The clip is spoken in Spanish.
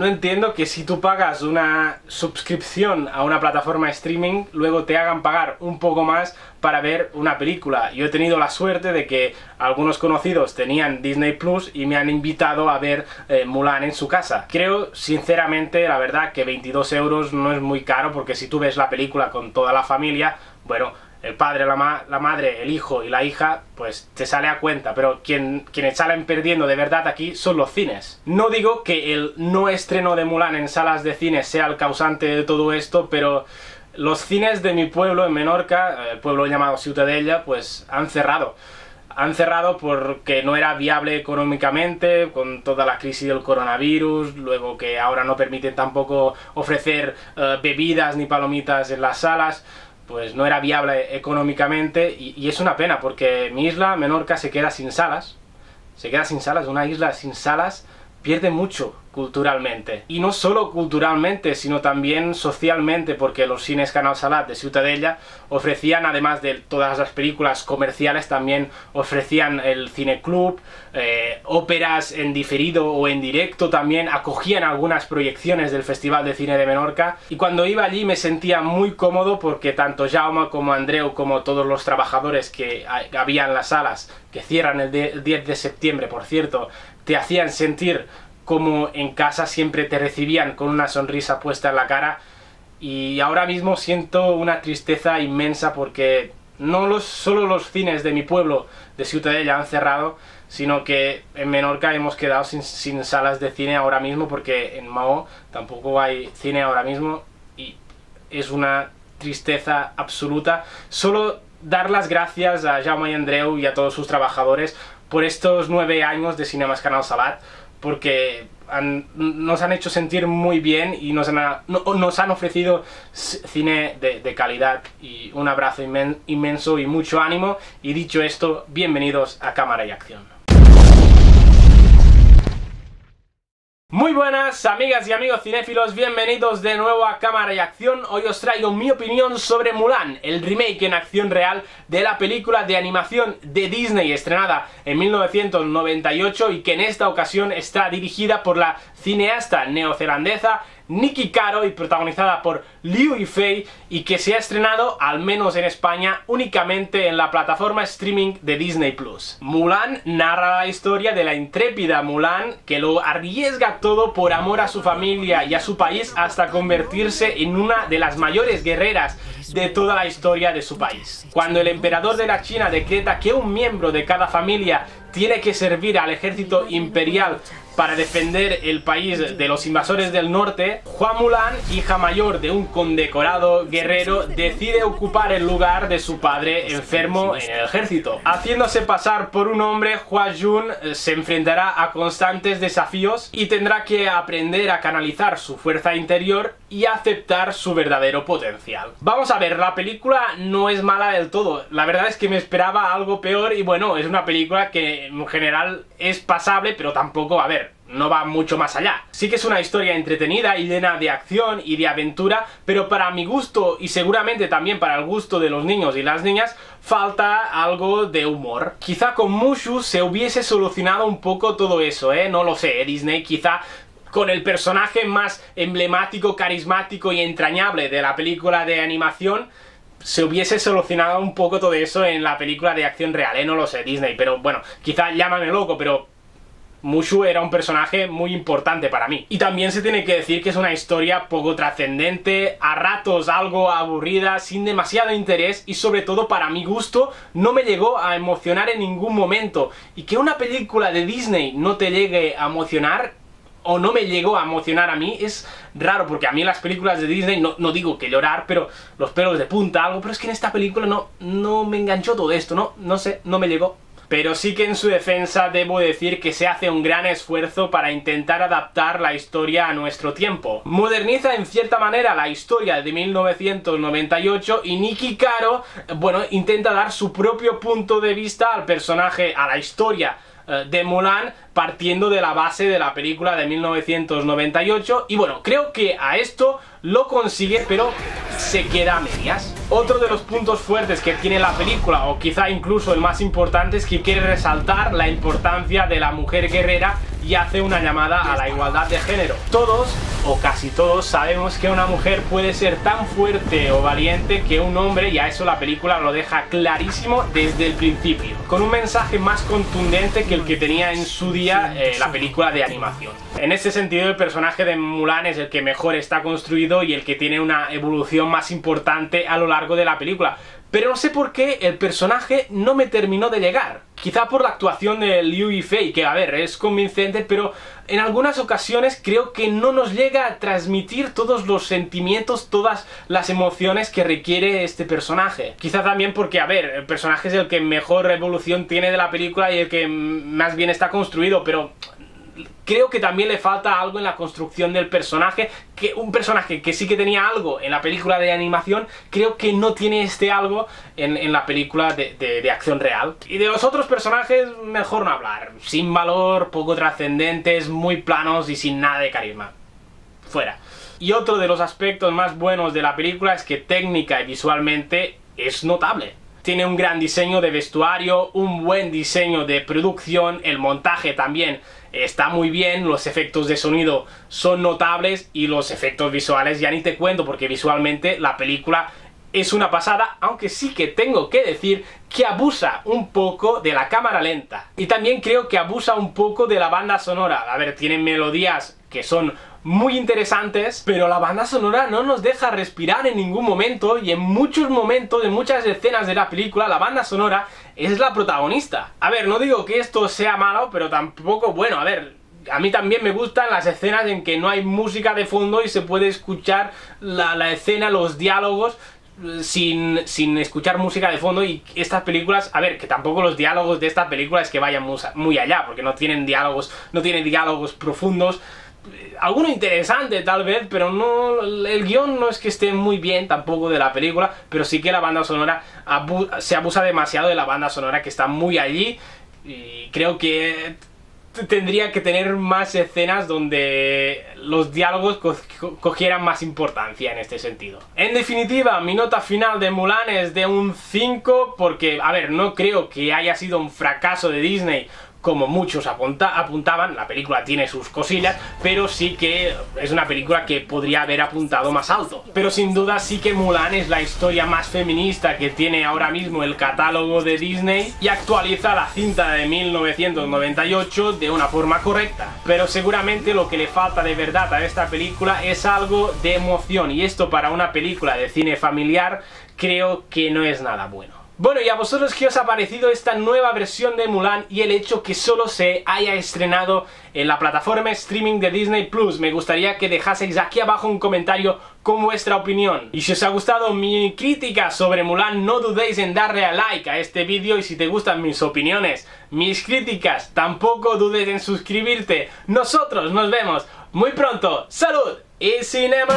no entiendo que si tú pagas una suscripción a una plataforma de streaming, luego te hagan pagar un poco más para ver una película. Yo he tenido la suerte de que algunos conocidos tenían Disney Plus y me han invitado a ver eh, Mulan en su casa. Creo, sinceramente, la verdad, que 22 euros no es muy caro porque si tú ves la película con toda la familia, bueno, el padre, la, la, madre, el hijo y la hija, pues te sale a cuenta, pero quien, quienes salen perdiendo de verdad aquí son los cines. No digo que el no estreno de Mulan en salas de cine sea el causante de todo esto, pero los cines de mi pueblo, en Menorca, el pueblo llamado Ciutadella, pues han cerrado. Han cerrado porque no era viable económicamente, con toda la crisis del coronavirus, luego que ahora no permiten tampoco ofrecer uh, bebidas ni palomitas en las salas pues no era viable económicamente y, y, es una pena porque mi isla, Menorca, se queda sin salas. Se queda sin salas, una isla sin salas pierde mucho culturalmente. Y no solo culturalmente, sino también socialmente, porque los cines Canal Salat de Ciutadella ofrecían, además de todas las películas comerciales, también ofrecían el cine club, eh, óperas en diferido o en directo también, acogían algunas proyecciones del Festival de Cine de Menorca. Y cuando iba allí me sentía muy cómodo porque tanto Jaume como Andreu, como todos los trabajadores que había en las salas, que cierran el 10 de septiembre, por cierto, te hacían sentir como en casa siempre te recibían con una sonrisa puesta en la cara y ahora mismo siento una tristeza inmensa porque no solo los cines de mi pueblo de Ciutadella han cerrado, sino que en Menorca hemos quedado sin, sin, salas de cine ahora mismo porque en Mao tampoco hay cine ahora mismo y es una tristeza absoluta. Solo dar las gracias a Jaume y Andreu y a todos sus trabajadores por estos nueve años de Cinemas Canal Salat porque nos han hecho sentir muy bien y nos han, ofrecido cine de, calidad y un abrazo inmen, inmenso y mucho ánimo y dicho esto, bienvenidos a Cámara y Acción. Muy buenas amigas y amigos cinéfilos, bienvenidos de nuevo a Cámara y Acción. Hoy os traigo mi opinión sobre Mulan, el remake en acción real de la película de animación de Disney estrenada en 1998 y que en esta ocasión está dirigida por la cineasta neozelandesa Nikki Caro y protagonizada por Liu Yifei y que se ha estrenado, al menos en España, únicamente en la plataforma streaming de Disney+. Plus. Mulan narra la historia de la intrépida Mulan que lo arriesga todo por amor a su familia y a su país hasta convertirse en una de las mayores guerreras de toda la historia de su país. Cuando el emperador de la China decreta que un miembro de cada familia tiene que servir al ejército imperial para defender el país de los invasores del norte, Juan Mulan, hija mayor de un condecorado guerrero, decide ocupar el lugar de su padre enfermo en el ejército. Haciéndose pasar por un hombre, Hua Jun eh, se enfrentará a constantes desafíos y tendrá que aprender a canalizar su fuerza interior y aceptar su verdadero potencial. Vamos a ver, la película no es mala del todo. La verdad es que me esperaba algo peor y bueno, es una película que en general es pasable, pero tampoco, a ver, no va mucho más allá. Sí que es una historia entretenida y llena de acción y de aventura, pero para mi gusto y seguramente también para el gusto de los niños y las niñas, falta algo de humor. Quizá con Mushu se hubiese solucionado un poco todo eso, ¿eh? No lo sé, Disney quizá con el personaje más emblemático, carismático y entrañable de la película de animación, se hubiese solucionado un poco todo eso en la película de acción real, ¿eh? No lo sé, Disney, pero bueno, quizá llámame loco, pero Mushu era un personaje muy importante para mí. Y también se tiene que decir que es una historia poco trascendente, a ratos algo aburrida, sin demasiado interés y sobre todo para mi gusto no me llegó a emocionar en ningún momento. Y que una película de Disney no te llegue a emocionar o no me llegó a emocionar a mí es raro porque a mí en las películas de Disney no, no, digo que llorar pero los pelos de punta algo pero es que en esta película no, no me enganchó todo esto no, no sé, no me llegó pero sí que en su defensa debo decir que se hace un gran esfuerzo para intentar adaptar la historia a nuestro tiempo. Moderniza en cierta manera la historia de 1998 y Nicky Caro, bueno, intenta dar su propio punto de vista al personaje, a la historia de Mulan partiendo de la base de la película de 1998 y bueno, creo que a esto lo consigue pero se queda a medias. Otro de los puntos fuertes que tiene la película o quizá incluso el más importante es que quiere resaltar la importancia de la mujer guerrera y hace una llamada a la igualdad de género. Todos, o casi todos, sabemos que una mujer puede ser tan fuerte o valiente que un hombre, y a eso la película lo deja clarísimo desde el principio, con un mensaje más contundente que el que tenía en su día eh, la película de animación. En ese sentido, el personaje de Mulan es el que mejor está construido y el que tiene una evolución más importante a lo largo de la película. Pero no sé por qué el personaje no me terminó de llegar. Quizá por la actuación de Liu Yifei, que a ver, es convincente, pero en algunas ocasiones creo que no nos llega a transmitir todos los sentimientos, todas las emociones que requiere este personaje. Quizá también porque, a ver, el personaje es el que mejor evolución tiene de la película y el que más bien está construido, pero creo que también le falta algo en la construcción del personaje, que un personaje que sí que tenía algo en la película de animación, creo que no tiene este algo en, la película de, de, acción real. Y de los otros personajes, mejor no hablar. Sin valor, poco trascendentes, muy planos y sin nada de carisma. Fuera. Y otro de los aspectos más buenos de la película es que técnica y visualmente es notable tiene un gran diseño de vestuario, un buen diseño de producción, el montaje también está muy bien, los efectos de sonido son notables y los efectos visuales ya ni te cuento porque visualmente la película es una pasada, aunque sí que tengo que decir que abusa un poco de la cámara lenta. Y también creo que abusa un poco de la banda sonora. A ver, tienen melodías que son muy interesantes, pero la banda sonora no nos deja respirar en ningún momento y en muchos momentos, en muchas escenas de la película, la banda sonora es la protagonista. A ver, no digo que esto sea malo, pero tampoco, bueno, a ver, a mí también me gustan las escenas en que no hay música de fondo y se puede escuchar la, escena, los diálogos sin, sin, escuchar música de fondo y estas películas, a ver, que tampoco los diálogos de esta película es que vayan muy allá, porque no tienen diálogos, no tienen diálogos profundos, alguno interesante tal vez, pero no el guion no es que esté muy bien tampoco de la película, pero sí que la banda sonora se abusa demasiado de la banda sonora que está muy allí y creo que tendría que tener más escenas donde los diálogos cogieran más importancia en este sentido. En definitiva, mi nota final de Mulan es de un 5 porque, a ver, no creo que haya sido un fracaso de Disney como muchos apuntaban, la película tiene sus cosillas, pero sí que es una película que podría haber apuntado más alto. Pero sin duda sí que Mulan es la historia más feminista que tiene ahora mismo el catálogo de Disney y actualiza la cinta de 1998 de una forma correcta. Pero seguramente lo que le falta de verdad a esta película es algo de emoción y esto para una película de cine familiar creo que no es nada bueno. Bueno, ¿y a vosotros qué os ha parecido esta nueva versión de Mulan y el hecho que solo se haya estrenado en la plataforma streaming de Disney Plus? Me gustaría que dejaseis aquí abajo un comentario con vuestra opinión. Y si os ha gustado mi crítica sobre Mulan, no dudéis en darle a like a este vídeo y si te gustan mis opiniones, mis críticas, tampoco dudes en suscribirte. Nosotros nos vemos muy pronto. ¡Salud! ¡Y cinema!